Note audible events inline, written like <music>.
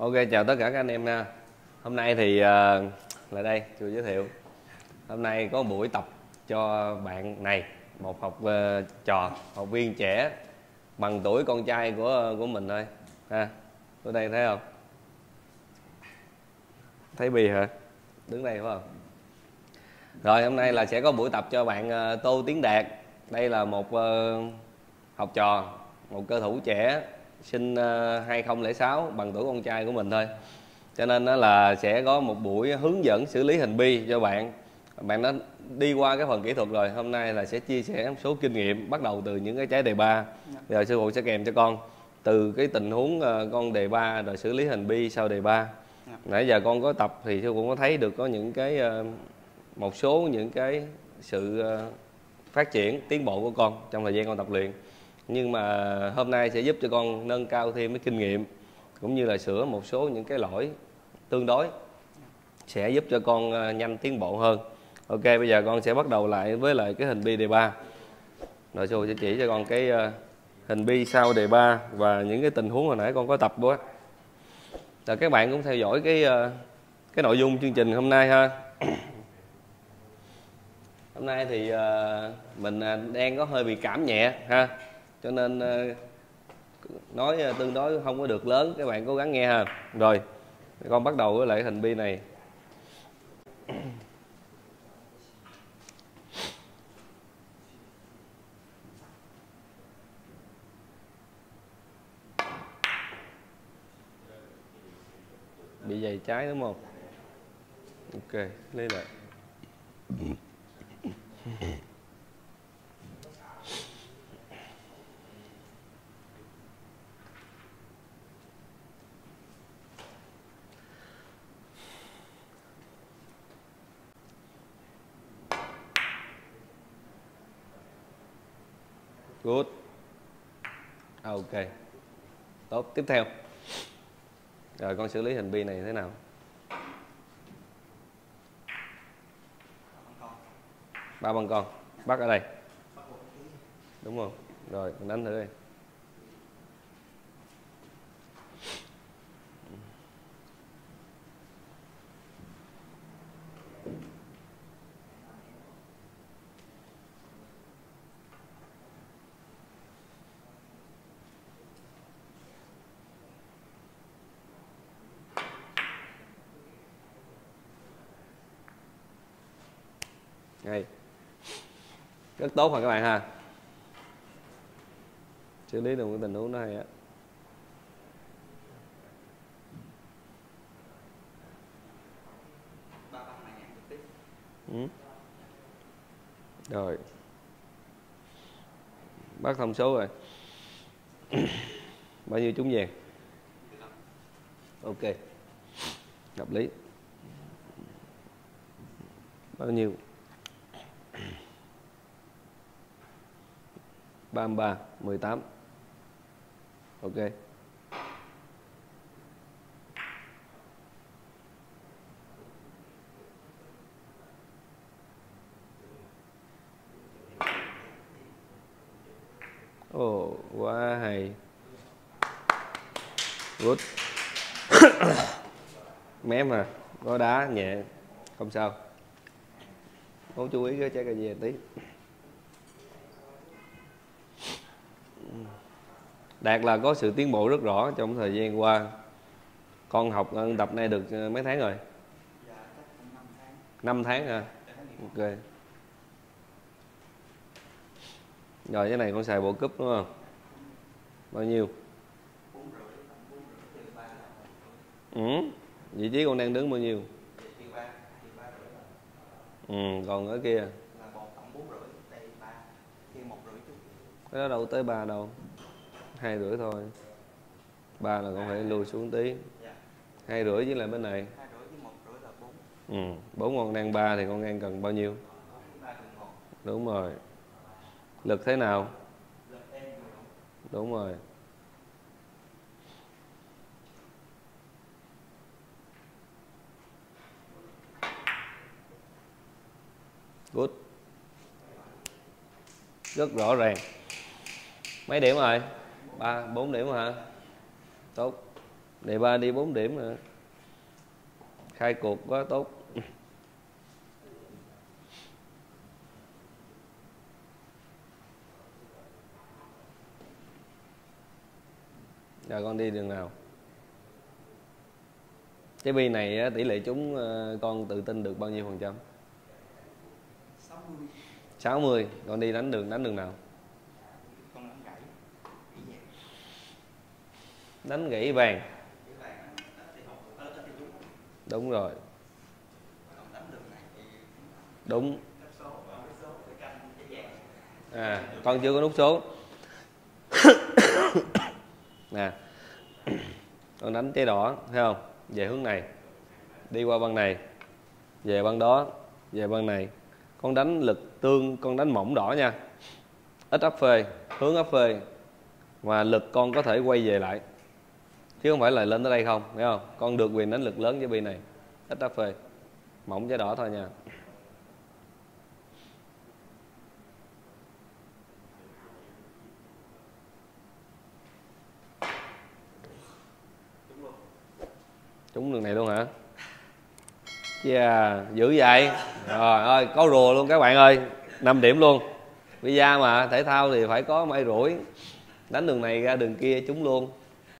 Ok chào tất cả các anh em nha. Hôm nay thì uh, lại đây chưa giới thiệu. Hôm nay có buổi tập cho bạn này một học uh, trò học viên trẻ bằng tuổi con trai của của mình thôi ha. Ở đây thấy không? Thấy bì hả? Đứng đây phải không? Rồi hôm nay là sẽ có buổi tập cho bạn uh, Tô Tiến Đạt. Đây là một uh, học trò, một cơ thủ trẻ sinh 2006 ờ, bằng tuổi con trai của mình thôi. Cho nên đó là sẽ có một buổi hướng dẫn xử lý hình bi cho bạn. Bạn đã đi qua cái phần kỹ thuật rồi hôm nay là sẽ chia sẻ một số kinh nghiệm bắt đầu từ những cái trái đề ba. Giờ sư phụ sẽ kèm cho con từ cái tình huống ờ, con đề ba rồi xử lý hình bi sau đề ba. Nãy giờ con có tập thì sư phụ có thấy được có những cái ờ, một số những cái sự phát triển tiến bộ của con trong thời gian con tập luyện nhưng mà hôm nay sẽ giúp cho con nâng cao thêm cái kinh nghiệm, cũng như là sửa một số những cái lỗi tương đối, sẽ giúp cho con ờ, nhanh tiến bộ hơn. Ok, bây giờ con sẽ bắt đầu lại với lại cái hình bi đề ba. Nội sư sẽ chỉ cho con cái ờ, hình bi sau đề ba và những cái tình huống hồi nãy con có tập đó. Là các bạn cũng theo dõi cái ờ, cái nội dung chương trình hôm nay ha. Hôm nay thì mình đang có hơi bị cảm nhẹ ha cho nên ờ, nói ờ, tương đối không có được lớn. Các bạn cố gắng nghe ha. Rồi, con bắt đầu với lại hình bi này. Bị dày trái, đúng không? Ok, lấy lại. Good. Ok. Tốt. Tiếp theo. Rồi, con xử lý hình bi này thế nào? Ba bằng con. Bắt ở đây. Đúng không rồi mình đánh thử đi. Đây rất tốt rồi các bạn ha. Xử lý được cái tình huống đó hay á. Ừ. rồi. Bắt thông số rồi. <coughs> Bao nhiêu trúng vàng ok. Hợp lý. Bao nhiêu? 33 18 ok. Ồ, oh, quá hay. Good. <coughs> Mém mà Có đá nhẹ Không sao. Cố chú ý cái trái cà dê tí. Đạt là có sự tiến bộ rất rõ trong thời gian qua Con học tập này được ờ, mấy tháng rồi? Dạ, 5 tháng hả? Ok Rồi cái này con xài bộ cúp đúng không? Bao nhiêu? Ừ, vị trí con đang đứng bao nhiêu? Ừ, còn ở kia cái đó đâu tới ba đâu. Hai rưỡi thôi. Ba là con phải lùi xuống tí. Hai rưỡi với lại bên này. Ừ bốn con đang ba thì con đang cần bao nhiêu? Đúng rồi. Lực thế nào? Đúng rồi. Good. Rất rõ ràng mấy điểm rồi? Ba, bốn điểm hả? Tốt. Đề ba đi 4 điểm nữa khai cuộc quá tốt. Rồi con đi đường nào? Cái bi này tỷ lệ chúng ờ, con tự tin được bao nhiêu phần trăm? 60 60 Con đi đánh đường đánh đường nào con đánh gãy gãy vàng Đánh gãy vàng gãy vàng á, đó thì học đó thì đúng Đúng rồi còn đánh đường này thì Đúng cấp số còn đánh gãy vàng đúng rồi. Đúng. À con chưa có nút số. <coughs> Nè. Con đánh trái đỏ, thấy không? Về hướng này. Đi qua băng này. Về băng đó. Về băng này. Con đánh lực tương, con đánh mỏng đỏ nha. Ít áp phê, hướng áp phê. Và lực con có thể quay về lại chứ không phải là lên tới đây không, thấy không? Con được quyền đánh lực lớn với bi này. Ít áp phê. Mỏng trái đỏ thôi nha. Trúng đường này luôn hả? Yeah dữ vậy? Rồi ơi, có rùa luôn các bạn ơi. 5 điểm luôn. Visa mà, thể thao thì phải có may rủi. Đánh đường này ra đường kia trúng luôn.